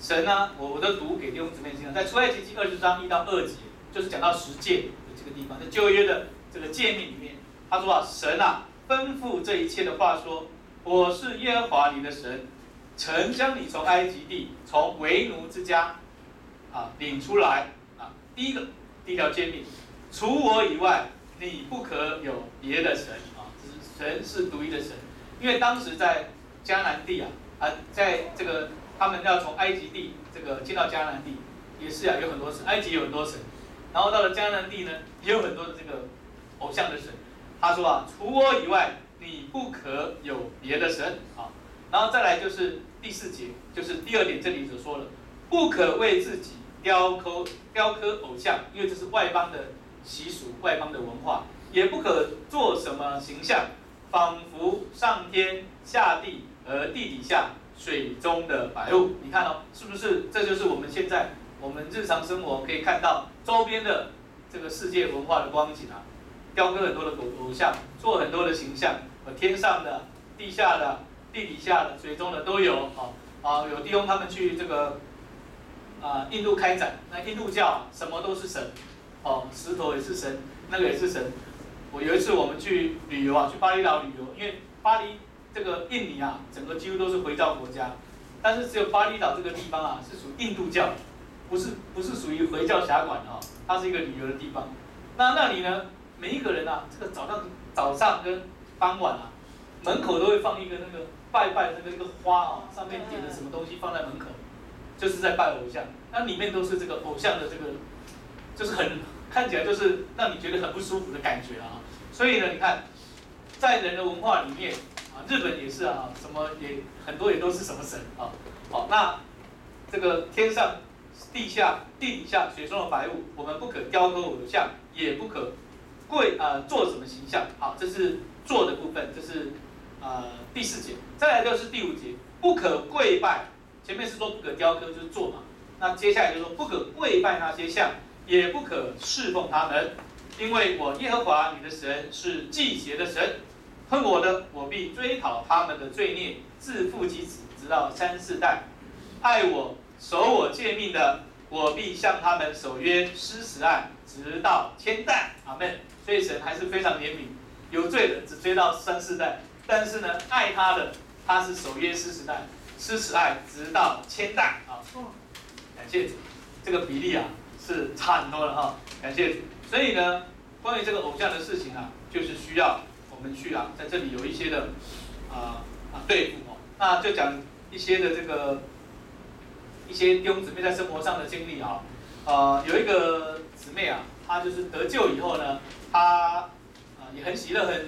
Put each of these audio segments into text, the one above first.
神呢，我我都读给弟兄姊妹听了，在出埃及记二十章一到二节，就是讲到十诫的这个地方，在旧约的这个诫命里面，他说啊，神啊，吩咐这一切的话说，我是耶和华你的神，曾将你从埃及地，从为奴之家，啊领出来啊，第一个第一条诫命，除我以外，你不可有别的神啊，这是神是独一的神，因为当时在迦南地啊，啊，在这个。他们要从埃及地这个进到迦南地，也是啊，有很多神，埃及有很多神，然后到了迦南地呢，也有很多的这个偶像的神。他说啊，除我以外，你不可有别的神啊。然后再来就是第四节，就是第二点，这里所说了，不可为自己雕刻雕刻偶像，因为这是外邦的习俗，外邦的文化，也不可做什么形象，仿佛上天下地和地底下。水中的白雾，你看哦，是不是？这就是我们现在我们日常生活可以看到周边的这个世界文化的光景啊，雕刻很多的偶偶像，做很多的形象，呃，天上的、地下的、地底下的、水中的都有哦啊，有弟兄他们去这个啊印度开展，那印度教什么都是神，哦，石头也是神，那个也是神。我有一次我们去旅游啊，去巴厘岛旅游，因为巴黎。这个印尼啊，整个几乎都是回教国家，但是只有巴厘岛这个地方啊，是属印度教，不是不是属于回教辖管的啊，它是一个旅游的地方。那那里呢，每一个人啊，这个早上早上跟傍晚啊，门口都会放一个那个拜拜的那个一个花啊，上面点的什么东西放在门口，就是在拜偶像。那里面都是这个偶像的这个，就是很看起来就是让你觉得很不舒服的感觉啊。所以呢，你看，在人的文化里面。日本也是啊，什么也很多也都是什么神啊，好，那这个天上、地下、地底下、水中的白雾，我们不可雕刻偶像，也不可跪啊做什么形象，好，这是做的部分，这是呃第四节，再来就是第五节，不可跪拜，前面是说不可雕刻，就是做嘛，那接下来就说不可跪拜那些像，也不可侍奉他们，因为我耶和华你的神是祭邪的神。恨我的，我必追讨他们的罪孽，自父及子，直到三四代；爱我、守我诫命的，我必向他们守约施慈爱，直到千代。阿门。所以神还是非常怜悯，有罪的只追到三四代，但是呢，爱他的，他是守约施慈爱，施慈爱直到千代。啊，感谢主，这个比例啊是差很多了哈。感谢主。所以呢，关于这个偶像的事情啊，就是需要。我们去啊，在这里有一些的啊啊对付哦，那就讲一些的这个一些弟兄姊妹在生活上的经历啊，呃，有一个姊妹啊，她就是得救以后呢，她啊也很喜乐，很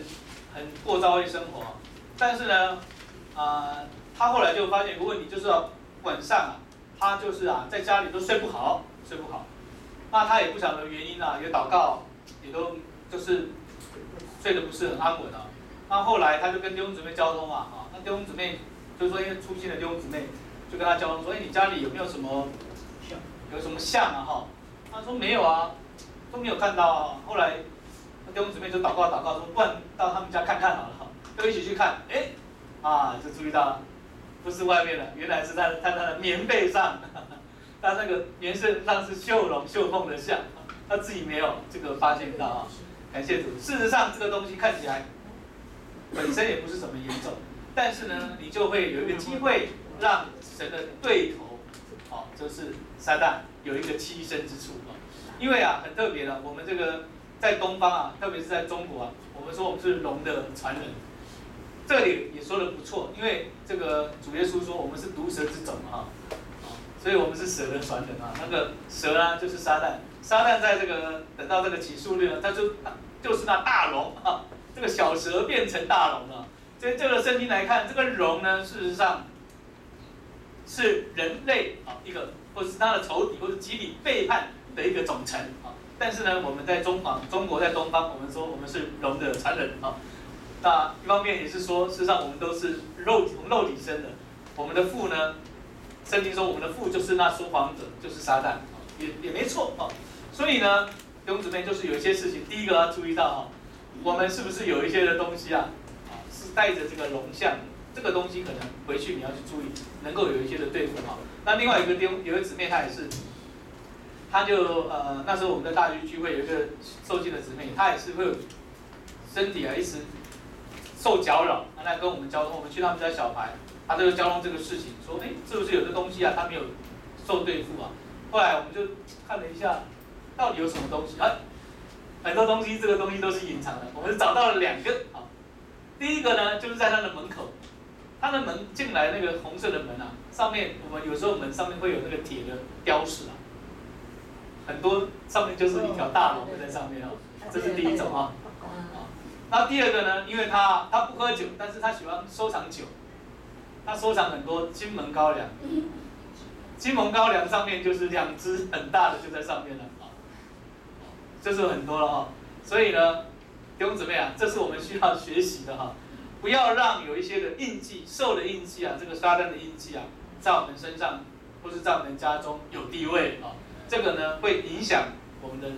很过朝夜生活，但是呢，啊，她后来就发现一个问题，就是晚上啊，她就是啊在家里都睡不好，睡不好，那她也不晓得原因啊，也祷告，也都就是。睡得不是很安稳啊，那后来他就跟弟兄姊妹交通啊，啊，那弟兄姊妹就说因为出现的弟兄姊妹就跟他交通说，哎，你家里有没有什么像，有什么像啊？哈，他说没有啊，都没有看到啊。后来弟兄姊妹就祷告祷告说，不然到他们家看看好了，哈，就一起去看，哎，啊，就注意到不是外面的，原来是在在他的棉被上，他那个棉身上是绣龙绣凤的像，他自己没有这个发现到啊。感谢主。事实上，这个东西看起来本身也不是什么严重，但是呢，你就会有一个机会让神的对头，哦，就是撒旦有一个栖身之处哦。因为啊，很特别的，我们这个在东方啊，特别是在中国啊，我们说我们是龙的传人，这里也说的不错。因为这个主耶稣说我们是毒蛇之种，啊，所以我们是蛇的传人啊。那个蛇呢，就是撒旦。撒旦在这个等到这个起诉率呢，他就就是那大龙啊，这个小蛇变成大龙了。在这个圣经来看，这个龙呢，事实上是人类啊一个，或是他的仇敌，或是集体背叛的一个总称啊。但是呢，我们在中方，中国在东方，我们说我们是龙的传人啊。那一方面也是说，事实上我们都是肉从肉体生的，我们的父呢，圣经说我们的父就是那说谎者，就是撒旦，也也没错啊。所以呢，弟兄姊妹就是有一些事情，第一个要注意到哈，我们是不是有一些的东西啊，啊是带着这个龙像，这个东西可能回去你要去注意，能够有一些的对付哈。那另外一个弟兄有个姊妹，她也是，她就呃那时候我们在大学聚会有一个受惊的姊妹，她也是会有身体啊一直受搅扰，那跟我们交通，我们去他们家小牌，她就交通这个事情，说哎是不是有个东西啊，他没有受对付啊？后来我们就看了一下，到底有什么东西啊？很多东西，这个东西都是隐藏的。我们找到了两个啊，第一个呢，就是在他的门口，他的门进来那个红色的门啊，上面我们有时候门上面会有那个铁的雕饰啊，很多上面就是一条大龙在上面啊，这是第一种啊。啊，那第二个呢，因为他他不喝酒，但是他喜欢收藏酒，他收藏很多金门高粱，金门高粱上面就是两只很大的就在上面了。啊。这是很多了哈，所以呢，弟兄姊妹啊，这是我们需要学习的哈，不要让有一些的印记、受的印记啊，这个撒旦的印记啊，在我们身上或是在我们家中有地位啊，这个呢会影响我们的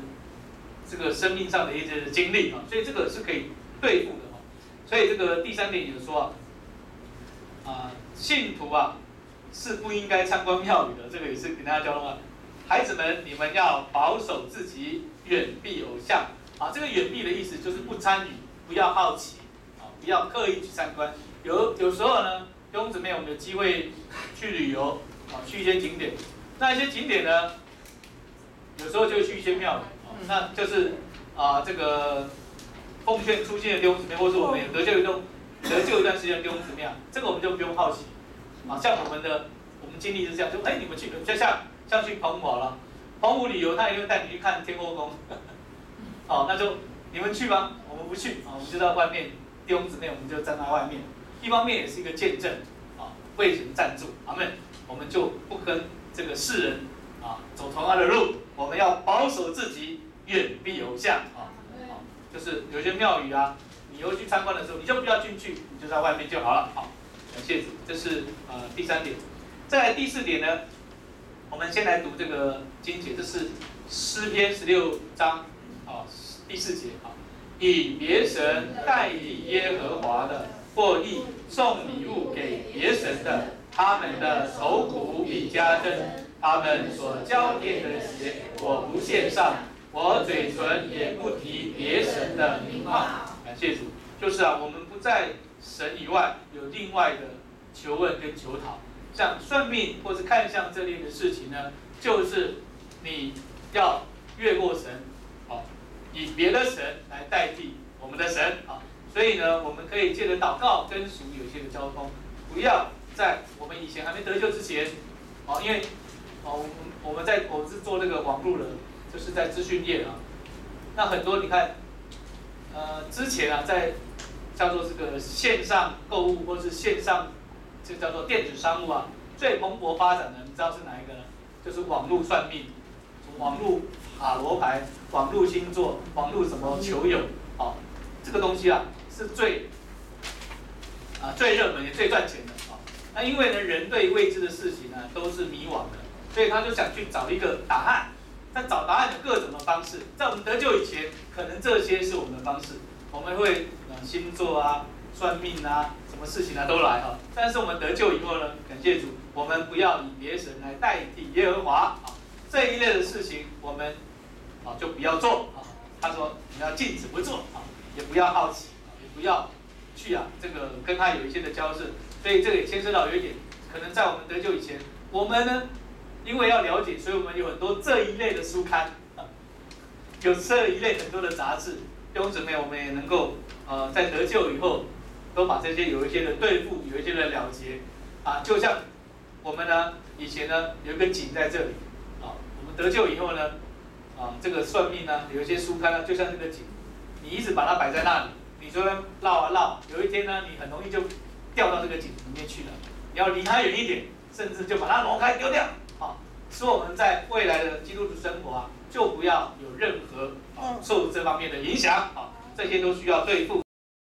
这个生命上的一些的经历啊，所以这个是可以对付的哈。所以这个第三点有说啊，啊，信徒啊是不应该参观庙宇的，这个也是给大家交通啊，孩子们，你们要保守自己。远避偶像啊，这个远避的意思就是不参与，不要好奇啊，不要刻意去参观。有有时候呢，弟兄姊妹，我们有机会去旅游啊，去一些景点。那一些景点呢，有时候就去一些庙宇啊，那就是啊，这个奉劝出现的弟兄姊妹，或是我们得救一段得救一段时间的弟兄姊妹啊，这个我们就不用好奇啊。像我们的我们经历就是这样，就哎，你们去，就像像去澎湖了。澎湖旅游，他也会带你去看天后宫，好，那就你们去吧，我们不去啊，我们就在外面弟兄姊妹，我们就站在外面，一方面也是一个见证啊，为神赞助，阿门。我们就不跟这个世人啊走同样的路，我们要保守自己，远避偶像啊，好，就是有些庙宇啊，你要去参观的时候，你就不要进去，你就在外面就好了，好，感谢主，这是呃第三点，再来第四点呢？我们先来读这个经节，这是诗篇十六章啊第四节啊，以别神代替耶和华的，或以送礼物给别神的，他们的愁苦与加增，他们所交奠的鞋，我不献上，我嘴唇也不提别神的名号。感谢主，就是啊，我们不再神以外有另外的求问跟求讨。像算命或是看相这类的事情呢，就是你要越过神，好，以别的神来代替我们的神，好，所以呢，我们可以借着祷告跟属有些的交通，不要在我们以前还没得救之前，哦，因为哦，我们我们在我是做那个网络的，就是在资讯业啊，那很多你看，呃，之前啊，在叫做这个线上购物或是线上。这叫做电子商务啊，最蓬勃发展的，你知道是哪一个呢？就是网络算命，网络塔罗牌、网络星座、网络什么球友，好，这个东西啊是最啊最热门也最赚钱的啊。那因为呢，人对未知的事情呢都是迷惘的，所以他就想去找一个答案。那找答案的各种的方式，在我们得救以前，可能这些是我们的方式，我们会啊星座啊、算命啊。什么事情啊都来哈，但是我们得救以后呢，感谢主，我们不要以别神来代替耶和华啊，这一类的事情我们啊就不要做啊。他说你要禁止不做啊，也不要好奇啊，也不要去啊这个跟他有一些的交涉。所以这里牵涉到有一点，可能在我们得救以前，我们呢因为要了解，所以我们有很多这一类的书刊啊，有这一类很多的杂志，弟兄姊妹，我们也能够呃在得救以后。都把这些有一些的对付，有一些的了结，啊，就像我们呢，以前呢有一个井在这里，啊，我们得救以后呢，啊，这个算命呢，有一些书刊呢，就像这个井，你一直把它摆在那里，你说绕啊绕，有一天呢，你很容易就掉到这个井里面去了，你要离它远一点，甚至就把它挪开丢掉，啊，说我们在未来的基督徒生活啊，就不要有任何啊受这方面的影响，啊，这些都需要对付。